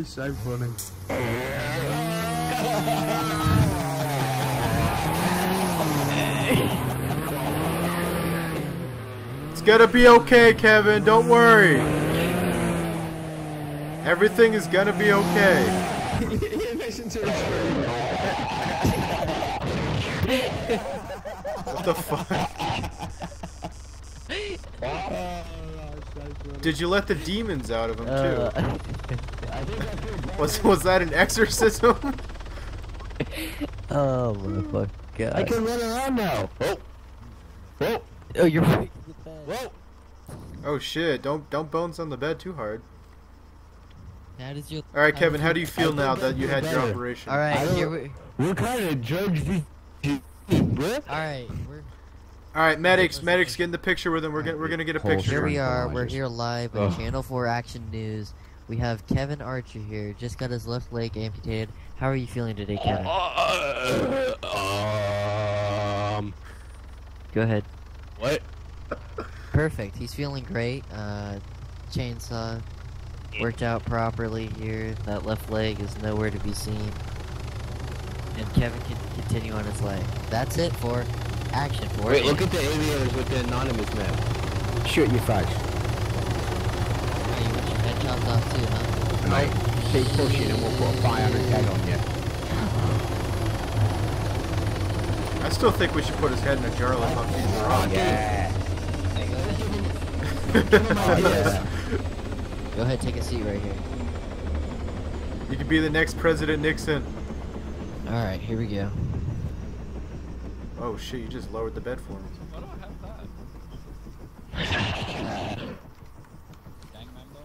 That is so funny. It's gonna be okay, Kevin. Don't worry. Everything is gonna be okay. what the fuck? Did you let the demons out of him too? Uh, Was was that an exorcism? oh motherfucker. I can run around now. Oh. Whoa. Oh, you're. Whoa. oh shit! Don't don't bones on the bed too hard. How does your? All right, Kevin. does How do you feel now that you had your operation? All right, here we. What kind of drugs did you? All right, we're All right, medics, medics, get in the picture with him. We're gonna we're gonna get a picture. here. We are. We're here live on Ugh. Channel 4 Action News. We have Kevin Archer here. Just got his left leg amputated. How are you feeling today, Kevin? um. Go ahead. What? Perfect. He's feeling great. Uh, chainsaw worked out properly here. That left leg is nowhere to be seen. And Kevin can continue on his leg. That's it for action for Wait, look at the aviators with the anonymous man. Shoot your face. You want your head chopped off too, huh? Mate, keep pushing and we'll put a 500 head on you. I still think we should put his head in a jar like how he's wrong. Yeah. Go ahead, take a seat right here. You could be the next President Nixon. Alright, here we go. Oh shit! You just lowered the bed for him. Why do I have that? Gang member?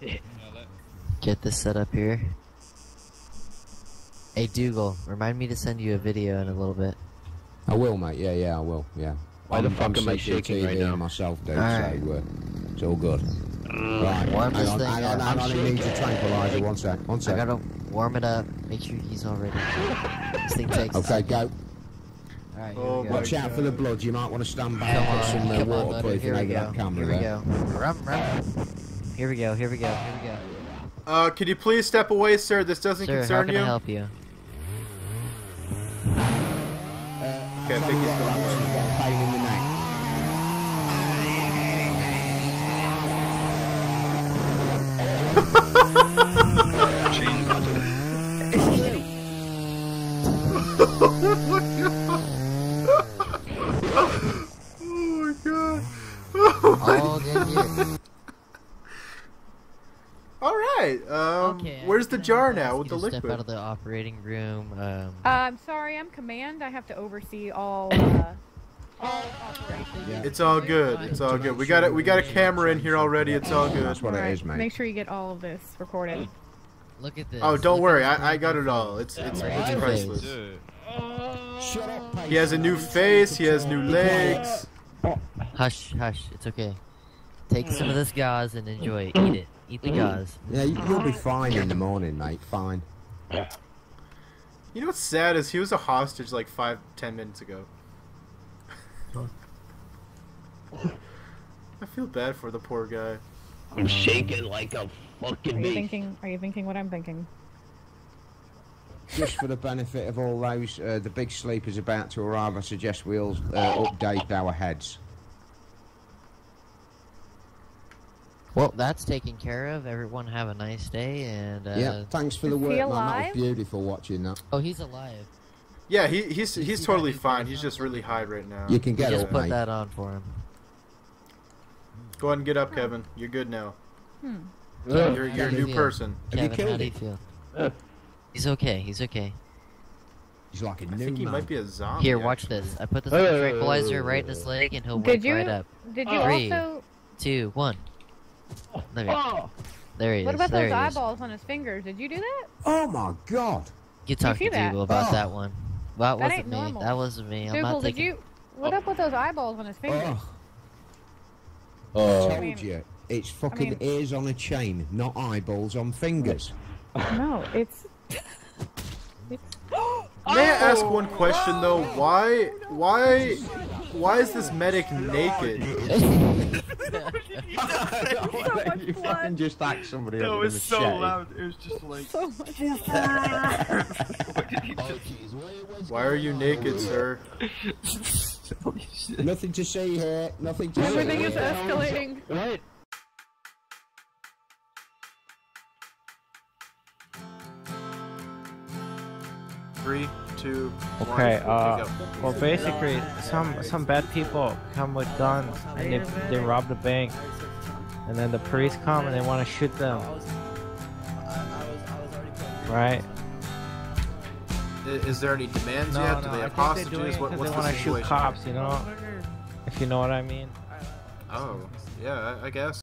Yeah, that. Get this set up here. Hey, Dougal, remind me to send you a video in a little bit. I will, mate. Yeah, yeah, I will. Yeah. Why the I'm- fuck I'm am I shaking right now? myself, dude. Alright. So uh, it's all good. Right. Warm hang this on, thing hang on, hang on. He needs a tranquilizer. One sec. One I sec. gotta warm it up, make sure he's all ready. This thing takes a Okay, second. go. Alright, here Oh we go. my Watch out for the blood. You might want to stand back Come and on, put some uh, come on, buddy. waterproofing Here we over go. that camera Here we there. go. Rum, rum. Here we go. Here we go. Here we go. Uh, could you please step away, sir? This doesn't Sir, how concern can you. I help you? Okay, I think he's going That was for it. a pain in the neck. Oh my god. Oh my All good here. All right. Um, Okay. where's the I'm gonna jar now you with to the Step liquid? out of the operating room. Um, Uh, I'm sorry, I'm command. I have to oversee all, uh, all operations. Yeah. It's all good. It's all good. We got it. We got a camera in here already. It's all good. That's what it Alright, is, mate. Make sure you get all of this recorded. look at this. Oh, don't Look worry. I, I got it all. It's it's, Right it's priceless. Dude. He has a new face. He has new legs. Hush, hush. It's okay. Take some of this gauze and enjoy it. Eat it. Eat the gauze. Yeah, you- you'll be fine in the morning, mate. Fine. You know what's sad is he was a hostage like five, ten minutes ago. I feel bad for the poor guy. I'm shaking like a Are fucking you beast. thinking? Are you thinking what I'm thinking? Just for the benefit of all those, uh, the big sleepers about to arrive. I suggest we all uh, update our heads. Well, that's taken care of. Everyone have a nice day, and uh, yeah, thanks for the work, man. That was beautiful watching that. oh, he's alive. Yeah, he, he's You he's totally? He's fine. He's just really high right now. You can get Just up, put mate. that on for him. Go ahead and get up, Kevin. You're good now. Hmm. Kevin, You're you're a new feel? person. Kevin, how do you feel? Uh. He's okay. He's okay. He's like a I new think he man. might be a zombie. Here, watch actually. this. I put this Uh. tranquilizer right in his leg, and he'll wake right up. Did you Three. also? Two, one. Look at- There he is. What about there those he is. eyeballs on his fingers? Did you do that? Oh my god! You talk see to that? About Oh. that one. Well, that, That wasn't ain't me. normal. That wasn't me. I'm Dougal, not did thinking. you? What up with those eyeballs on his fingers? Oh, Uh, I I mean- told you. It's fucking mean- ears on a chain, not eyeballs on fingers. No, it's. May I ask one question though? Why, why, why is this medic naked? you fucking just act somebody That over was the so machete. loud. It was just like. So much. Why are you naked, oh, sir? Nothing to say here. Nothing to Everything see. is escalating. What? Two, one. Okay, uh, well, basically, some some bad people come with guns and they they rob the bank, and then the police come and they want to shoot them. Right? Is there any demands No, yet? no, they have hostages? it what's they the want to shoot cops. You know, if you know what I mean. Oh, yeah, I guess.